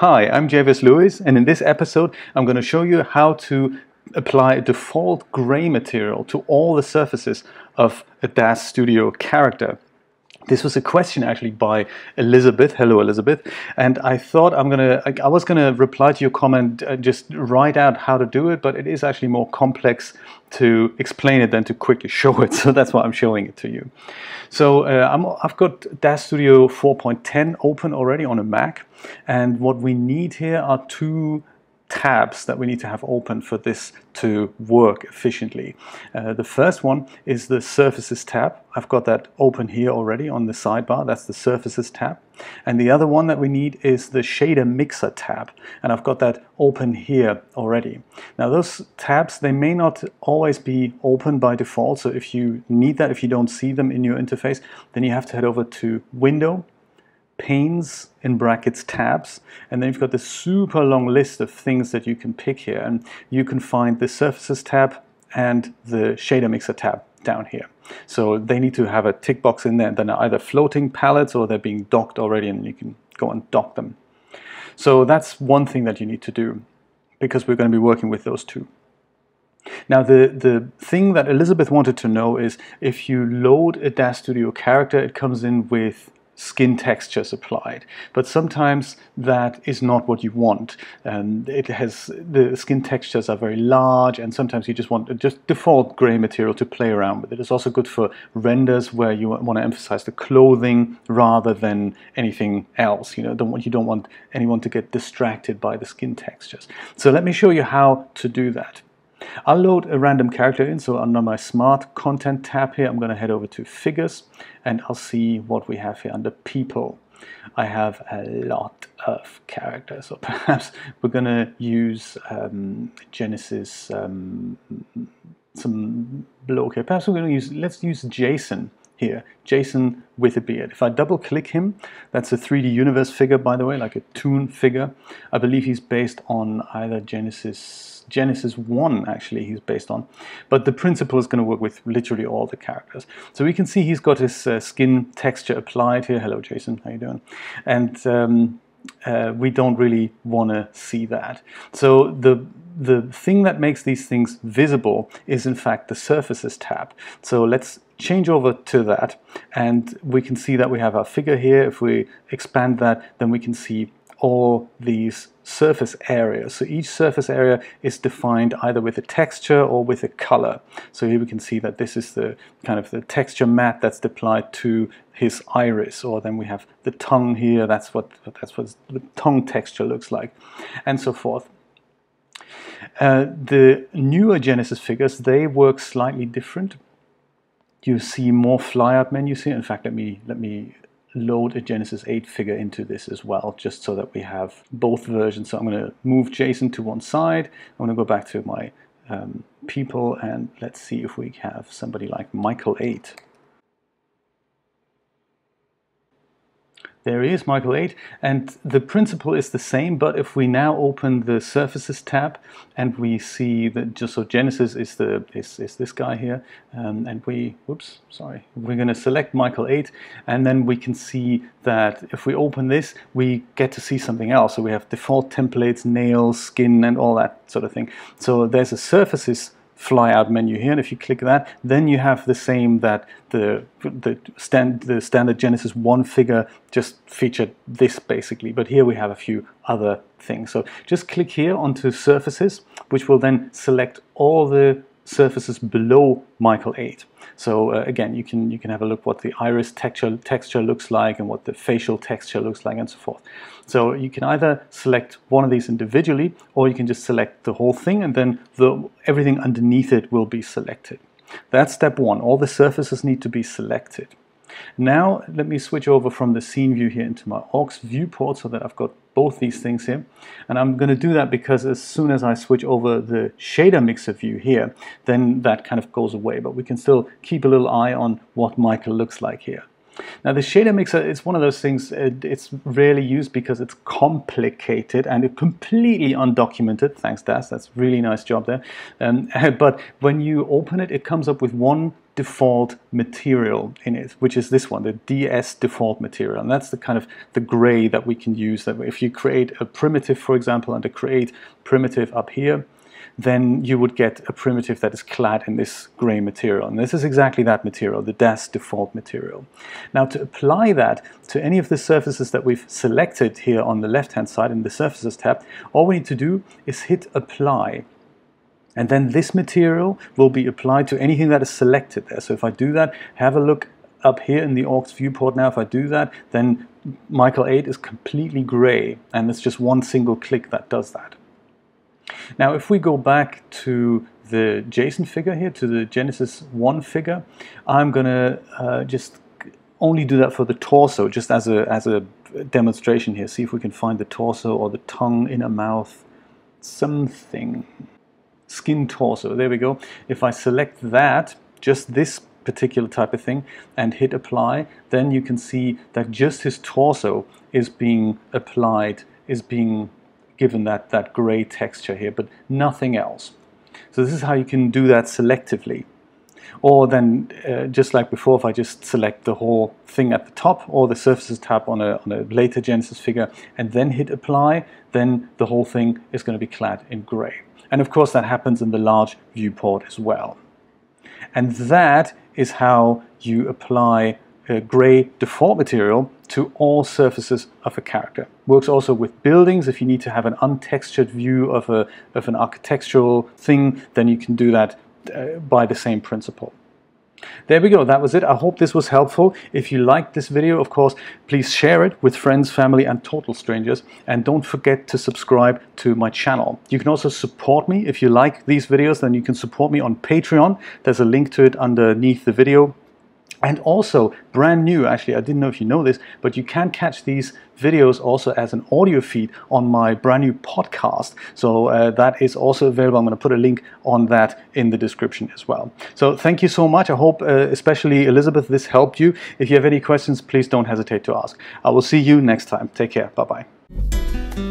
Hi, I'm Jay Versluis, and in this episode, I'm going to show you how to apply a default gray material to all the surfaces of a DAZ Studio character. This was a question actually by Elizabeth. Hello, Elizabeth. And I thought I'm gonna, I was gonna reply to your comment, uh, just write out how to do it, but it is actually more complex to explain it than to quickly show it. So that's why I'm showing it to you. So uh, i have got DAZ Studio 4.10 open already on a Mac. And what we need here are two tabs that we need to have open for this to work efficiently. Uh, the first one is the Surfaces tab. I've got that open here already on the sidebar. That's the Surfaces tab. And the other one that we need is the Shader Mixer tab. And I've got that open here already. Now those tabs, they may not always be open by default. So if you need that, if you don't see them in your interface, then you have to head over to Window, panes in brackets tabs and then you've got this super long list of things that you can pick here and you can find the surfaces tab and the shader mixer tab down here. So they need to have a tick box in there. They're either floating palettes or they're being docked already and you can go and dock them. So that's one thing that you need to do because we're going to be working with those two. Now the, the thing that Elizabeth wanted to know is if you load a DAZ Studio character, it comes in with skin textures applied. But sometimes that is not what you want. Um, it has the skin textures are very large, and sometimes you just want just default gray material to play around with. It is also good for renders where you want to emphasize the clothing rather than anything else. You know, don't want you don't want anyone to get distracted by the skin textures. So let me show you how to do that. I'll load a random character in, so under my Smart Content tab here, I'm going to head over to Figures, and I'll see what we have here under People. I have a lot of characters, so perhaps we're going to use um, Genesis, um, some bloke here. Perhaps we're going to use, let's use Jason here, Jason with a beard. If I double click him, that's a 3D universe figure, by the way, like a Toon figure. I believe he's based on either Genesis Genesis 1 actually he's based on. But the principle is going to work with literally all the characters. So we can see he's got his uh, skin texture applied here. Hello Jason, how you doing? And um, uh, we don't really want to see that. So the the thing that makes these things visible is in fact the surfaces tab. So let's change over to that and we can see that we have our figure here. If we expand that, then we can see all these surface areas. So each surface area is defined either with a texture or with a color. So here we can see that this is the kind of the texture matte that's applied to his iris, or then we have the tongue here, that's what, that's what the tongue texture looks like, and so forth. Uh, the newer Genesis figures, they work slightly different. You see more flyout menus here. In fact, let me let me load a Genesis 8 figure into this as well, just so that we have both versions. So I'm going to move Jason to one side. I'm going to go back to my um, people and let's see if we have somebody like Michael 8. There he is, Michael 8, and the principle is the same, but if we now open the Surfaces tab and we see that just so Genesis is the is, is this guy here, um, and we, whoops, sorry, we're going to select Michael 8, and then we can see that if we open this, we get to see something else. So we have default templates, nails, skin, and all that sort of thing. So there's a Surfaces flyout menu here, and if you click that, then you have the same that the the, stand, the standard Genesis 1 figure just featured this basically, but here we have a few other things. So just click here onto surfaces, which will then select all the surfaces below Michael 8. So uh, again, you can you can have a look what the iris texture texture looks like and what the facial texture looks like and so forth. So you can either select one of these individually, or you can just select the whole thing, and then the everything underneath it will be selected. That's step one. All the surfaces need to be selected. Now let me switch over from the scene view here into my aux viewport so that I've got both these things here. And I'm going to do that because as soon as I switch over the shader mixer view here, then that kind of goes away. But we can still keep a little eye on what Michael looks like here. Now the shader mixer is one of those things, it's rarely used because it's complicated and it's completely undocumented. Thanks DAZ, that's really nice job there. Um, but when you open it, it comes up with one default material in it, which is this one, the DS default material. And that's the kind of the gray that we can use. That if you create a primitive, for example, and a create primitive up here, then you would get a primitive that is clad in this gray material. And this is exactly that material, the DAZ default material. Now to apply that to any of the surfaces that we've selected here on the left-hand side in the Surfaces tab, all we need to do is hit Apply. And then this material will be applied to anything that is selected there. So if I do that, have a look up here in the Aux viewport now. If I do that, then Michael 8 is completely gray. And it's just one single click that does that. Now, if we go back to the Jason figure here, to the Genesis 1 figure, I'm going to uh, just only do that for the torso, just as a, as a demonstration here. See if we can find the torso or the tongue, inner mouth, something. Skin torso, there we go. If I select that, just this particular type of thing, and hit apply, then you can see that just his torso is being applied, is being given that, that gray texture here, but nothing else. So this is how you can do that selectively. Or then, uh, just like before, if I just select the whole thing at the top or the surfaces tab on a, on a later Genesis figure and then hit apply, then the whole thing is going to be clad in gray. And of course that happens in the large viewport as well. And that is how you apply a gray default material to all surfaces of a character. Works also with buildings. If you need to have an untextured view of, a, of an architectural thing, then you can do that uh, by the same principle. There we go, that was it. I hope this was helpful. If you liked this video, of course, please share it with friends, family, and total strangers. And don't forget to subscribe to my channel. You can also support me. If you like these videos, then you can support me on Patreon. There's a link to it underneath the video. And also, brand new, actually, I didn't know if you know this, but you can catch these videos also as an audio feed on my brand new podcast. So uh, that is also available. I'm going to put a link on that in the description as well. So thank you so much. I hope, uh, especially Elizabeth, this helped you. If you have any questions, please don't hesitate to ask. I will see you next time. Take care. Bye bye.